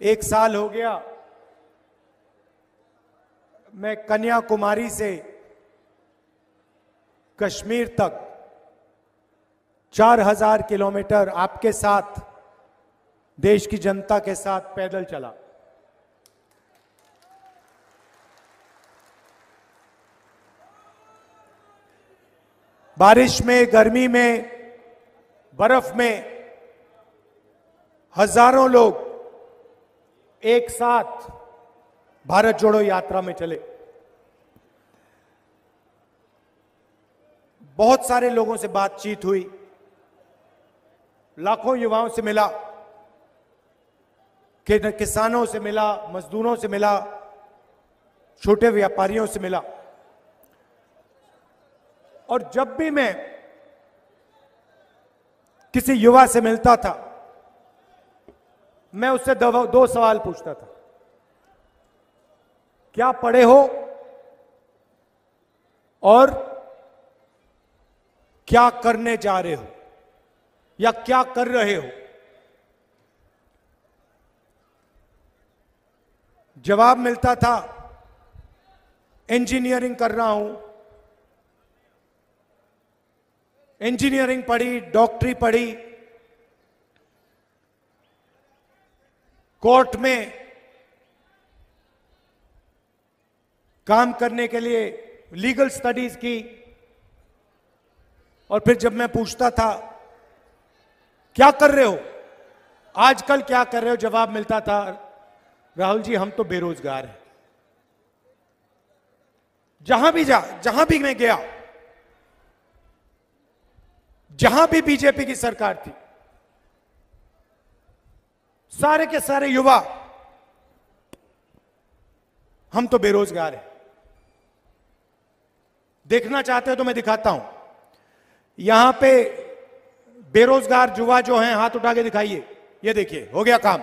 एक साल हो गया। मैं कन्याकुमारी से कश्मीर तक चार हज़ार किलोमीटर आपके साथ, देश की जनता के साथ पैदल चला। बारिश में, गर्मी में, बर्फ़ में हज़ारों लोग एक साथ भारत जोड़ो यात्रा में चले। बहुत सारे लोगों से बातचीत हुई। लाखों युवाओं से मिला। किसानों से मिला, मजदूरों से मिला, छोटे व्यापारियों से मिला। और जब भी मैं किसी युवा से मिलता था मैं उससे दो, सवाल पूछता था। क्या पढ़े हो? और क्या करने जा रहे हो? या क्या कर रहे हो? जवाब मिलता था इंजीनियरिंग कर रहा हूँ। इंजीनियरिंग पढ़ी डॉक्टरी पढ़ी कोर्ट में काम करने के लिए लीगल स्टडीज़ की और फिर जब मैं पूछता था, क्या कर रहे हो? आजकल क्या कर रहे हो? जवाब मिलता था, राहुल जी, हम तो बेरोजगार हैं। जहाँ भी जा, जहाँ भी मैं गया, जहाँ भी बीजेपी की सरकार थी सारे के सारे युवा, हम तो बेरोजगार हैं। देखना चाहते हो तो मैं दिखाता हूँ। यहाँ पे बेरोजगार युवा जो हैं, हाथ उठा के दिखाइए। ये देखिए, हो गया काम।